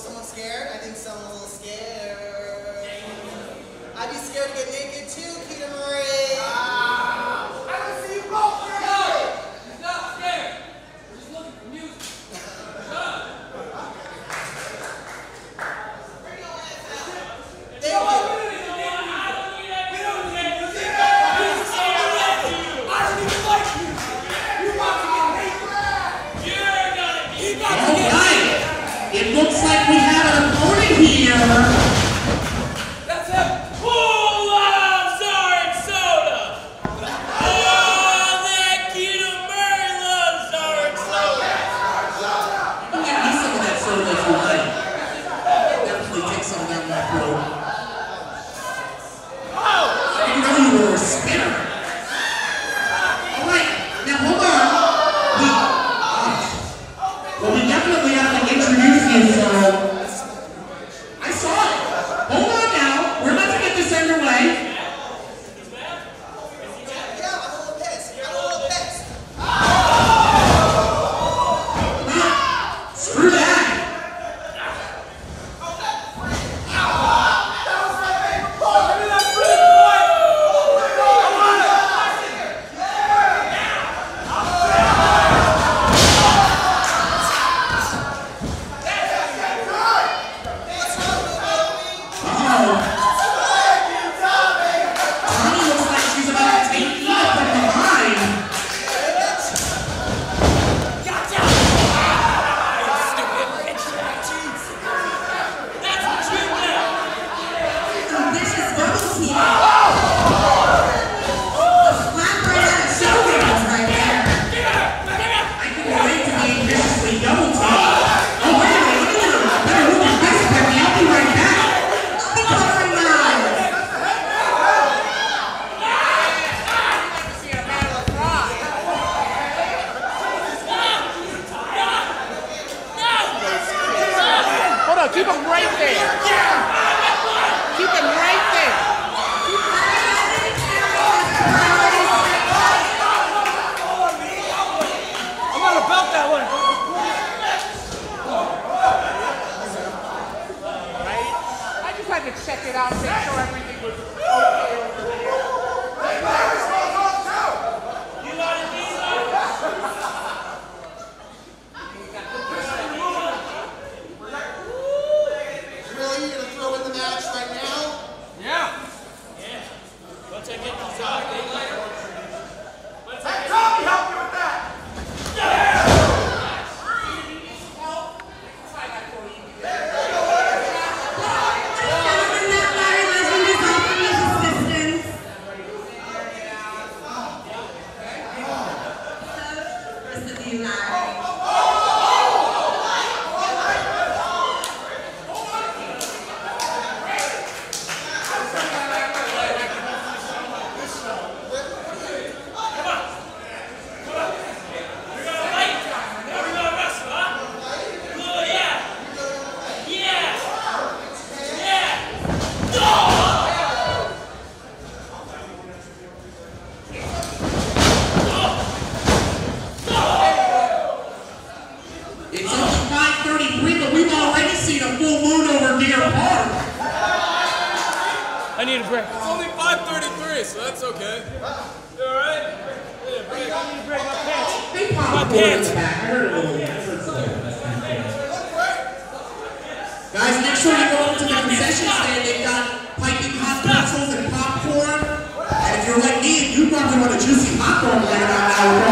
someone scared? I think someone's a little scared. I'd be scared to get naked too. okay? You alright? Yeah, break. Break my pants. Oh, my pants. Guys, make sure you go up to the concession stand. They've got piping hot pretzels and popcorn. And if you're like me, you probably want a juicy popcorn right about now.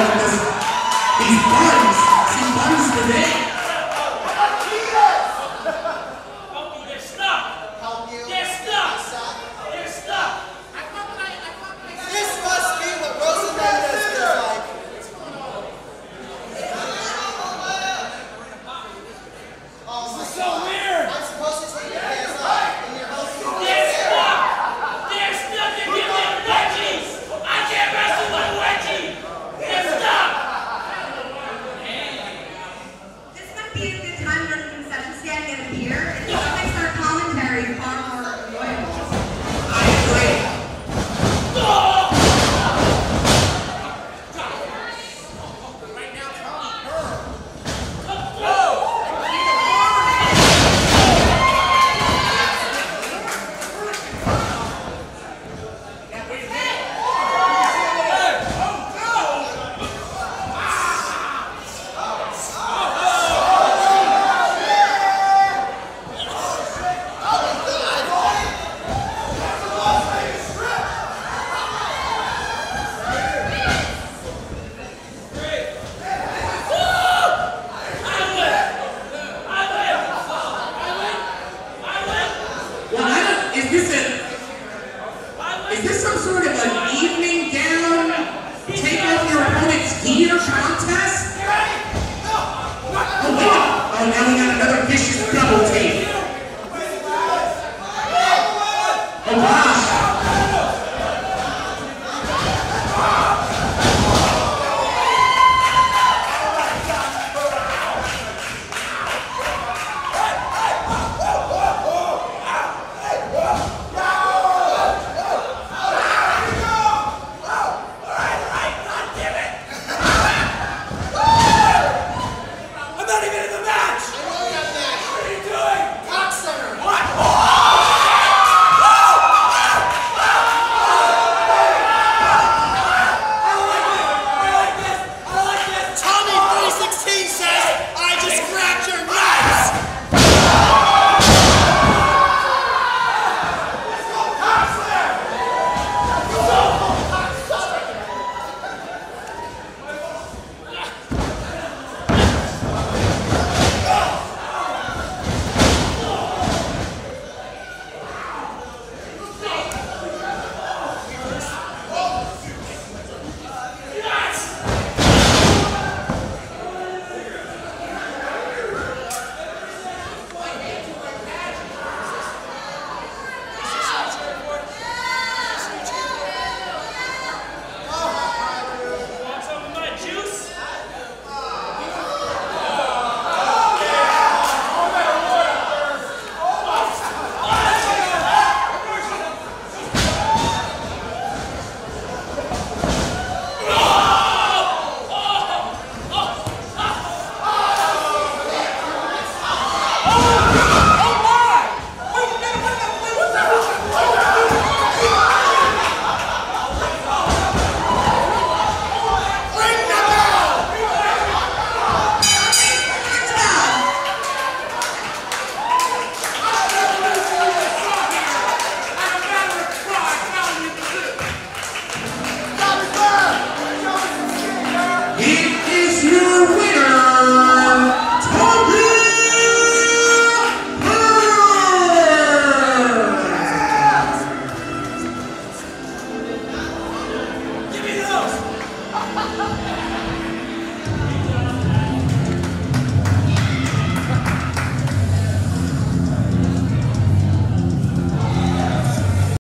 Gear contest? Oh. Oh now we got another vicious double